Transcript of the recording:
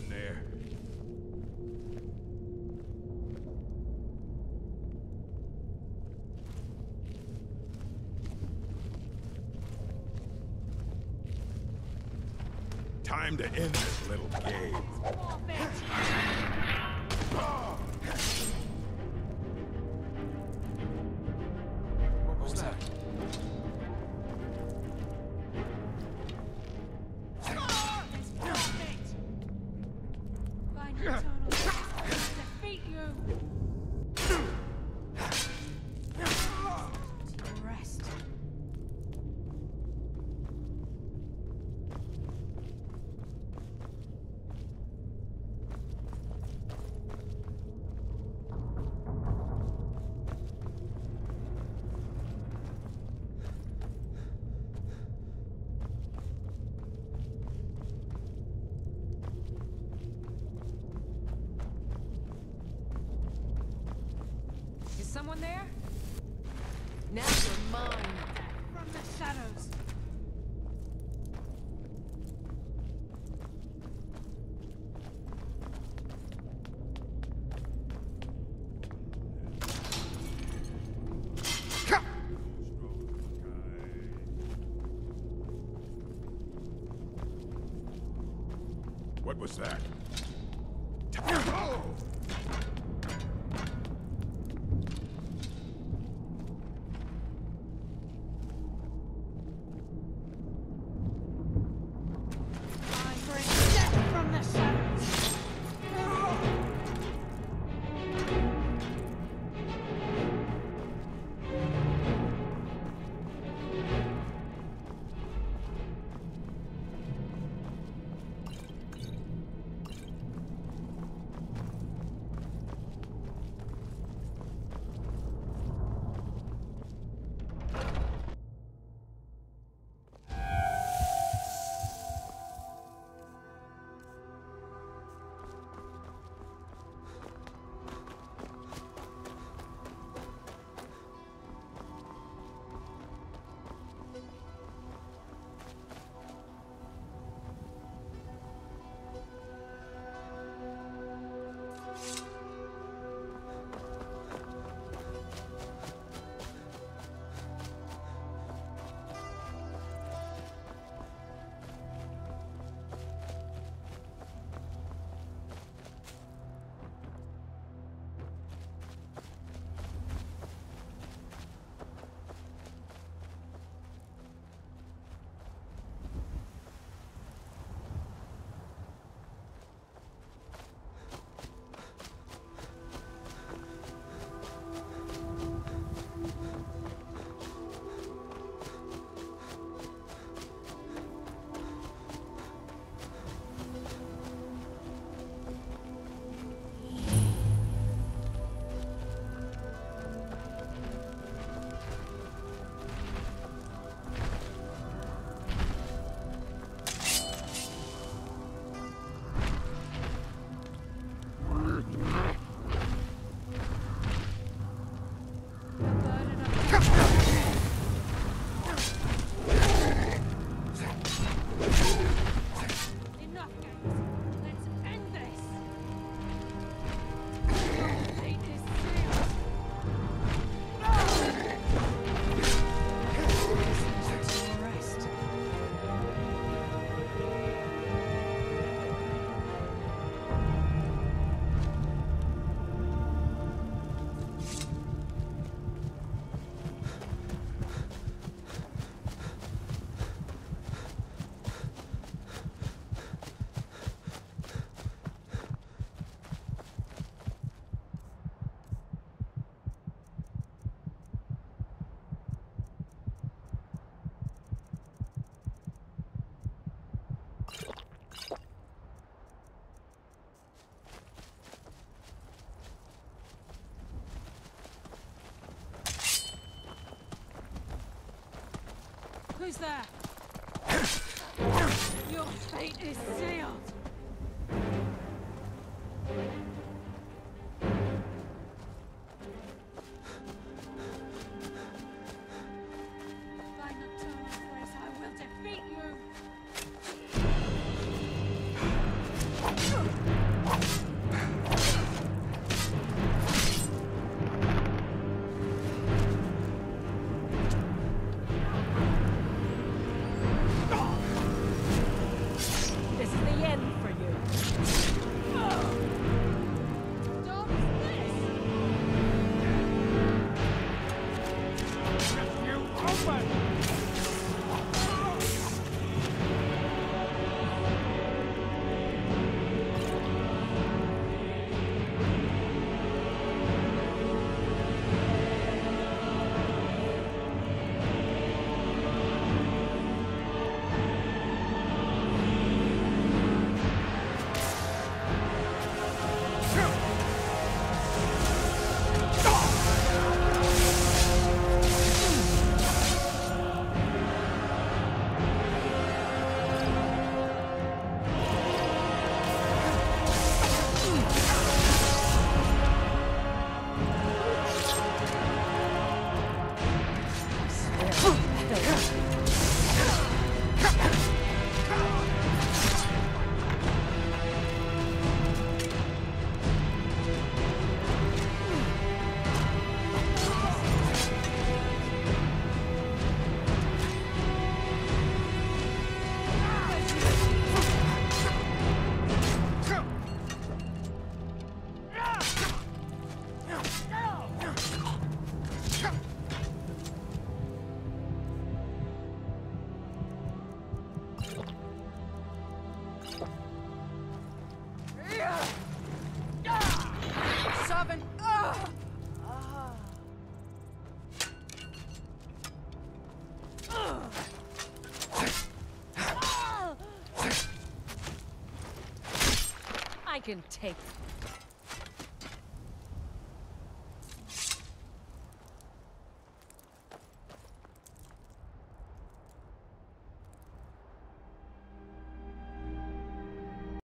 on there. Time to end this little game. What was that? Oh! Who's there? Your fate is sealed! Can take